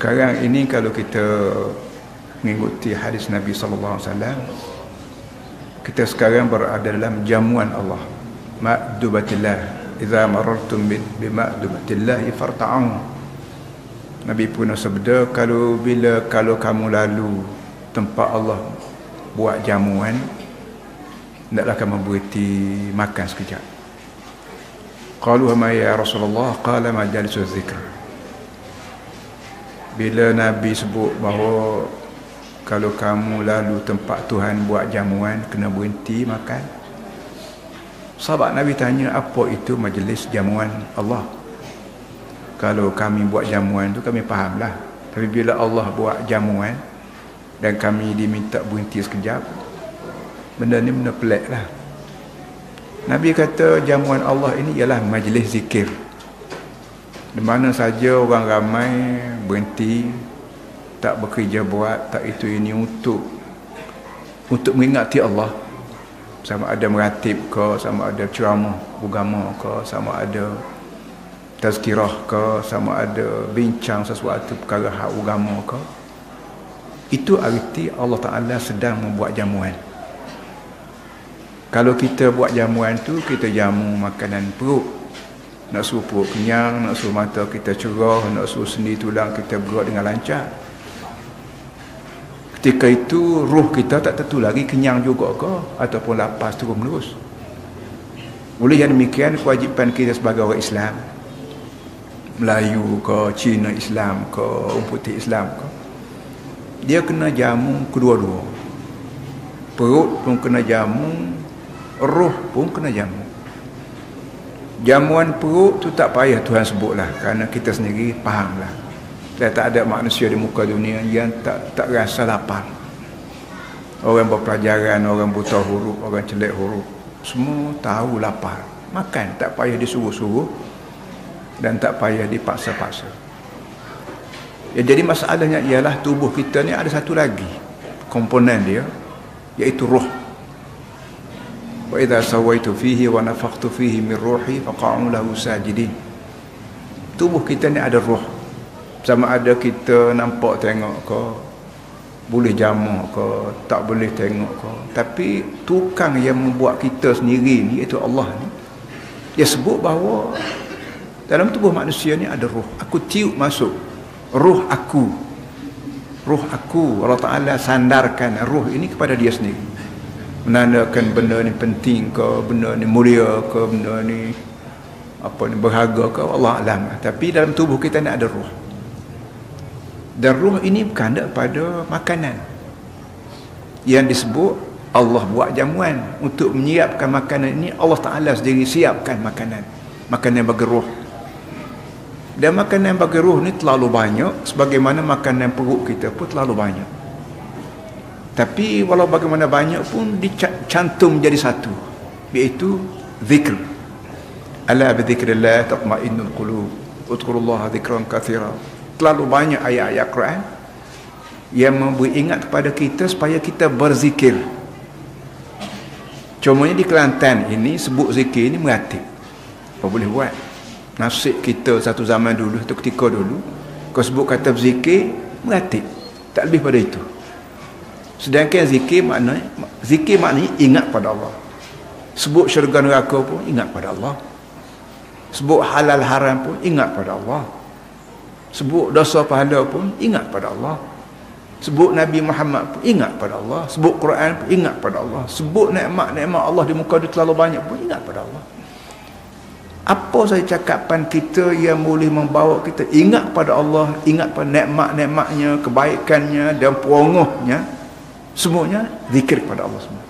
sekarang ini kalau kita mengikuti hadis Nabi sallallahu alaihi wasallam kita sekarang berada dalam jamuan Allah. Ma'dubatillah. Idza marartum bi ma'dubatillah farta'u Nabi pun sabda kalau bila kalau kamu lalu tempat Allah buat jamuan hendaklah kamu berhenti makan sekejap. Qalu ma ya rasulullah? Qala majalisu zikr bila nabi sebut bahawa kalau kamu lalu tempat Tuhan buat jamuan kena berhenti makan. Sahabat nabi tanya apa itu majlis jamuan Allah? Kalau kami buat jamuan tu kami fahamlah. Tapi bila Allah buat jamuan dan kami diminta berhenti sekejap benda ni benda pelik lah Nabi kata jamuan Allah ini ialah majlis zikir di mana saja orang ramai berhenti tak bekerja buat tak itu ini untuk untuk mengingati Allah. Sama ada meratib ke sama ada ceramah agama ke sama ada tazkirah ke sama ada bincang sesuatu perkara hak agama ke. Itu arti Allah Ta'ala sedang membuat jamuan. Kalau kita buat jamuan tu kita jamu makanan perut nak suruh perut kenyang nak suruh mata kita cerah nak suruh sendi tulang kita bergerak dengan lancar. Ketika itu ruh kita tak tentu lagi kenyang juga ke ataupun lapas terus menerus oleh yang demikian kewajipan kita sebagai orang Islam. Melayu ke Cina Islam ke putih Islam ke dia kena jamu kedua-dua. Perut pun kena jamu roh pun kena jamu jamuan perut tu tak payah Tuhan sebutlah kerana kita sendiri fahamlah dan tak ada manusia di muka dunia yang tak tak rasa lapar. Orang berpelajaran orang buta huruf orang celik huruf semua tahu lapar. Makan tak payah disuruh-suruh dan tak payah dipaksa-paksa. Ya, jadi masalahnya ialah tubuh kita ni ada satu lagi komponen dia iaitu roh sawaitu fihi wa nafakhtu fihi min ruhi faqa'u lahu sajidin tubuh kita ni ada roh sama ada kita nampak tengok ke boleh jamak ke tak boleh tengok ke. Tapi tukang yang membuat kita sendiri ni iaitu Allah ni dia sebut bahawa dalam tubuh manusia ni ada roh aku tiup masuk roh aku. Roh aku Allah Ta'ala sandarkan roh ini kepada dia sendiri menandakan benda ni penting ke benda ni mulia ke benda ni apa ni berharga ke Allah alam. Tapi dalam tubuh kita ni ada ruh. Dan ruh ini bukan ada pada makanan. Yang disebut Allah buat jamuan untuk menyiapkan makanan ini Allah Ta'ala sendiri siapkan makanan. Makanan bagi ruh. Dan makanan bagi ruh ni terlalu banyak sebagaimana makanan perut kita pun terlalu banyak tapi walau bagaimana banyak pun dicantum jadi satu iaitu zikr. Ala bi zikrillah tatma'innul qulub. Udkurullaha zikran kathira terlalu banyak ayat-ayat Quran yang memberi ingat kepada kita supaya kita berzikir. Cumanya di Kelantan ini sebut zikir ini meratib. Apa boleh buat? Nasib kita satu zaman dulu satu ketika dulu kau sebut kata berzikir meratib. Tak lebih pada itu Sedangkan zikir maknanya zikir maknanya ingat pada Allah. Sebut syurga neraka pun ingat pada Allah. Sebut halal haram pun ingat pada Allah. Sebut dosa pahala pun ingat pada Allah. Sebut Nabi Muhammad pun ingat pada Allah. Sebut Quran pun ingat pada Allah. Sebut nikmat-nikmat Allah di muka dia terlalu banyak pun ingat pada Allah. Apa saja cakapan kita yang boleh membawa kita ingat pada Allah, ingat pada nikmat-nikmatnya, kebaikannya dan perongohnya, Semuanya zikir kepada Allah semua.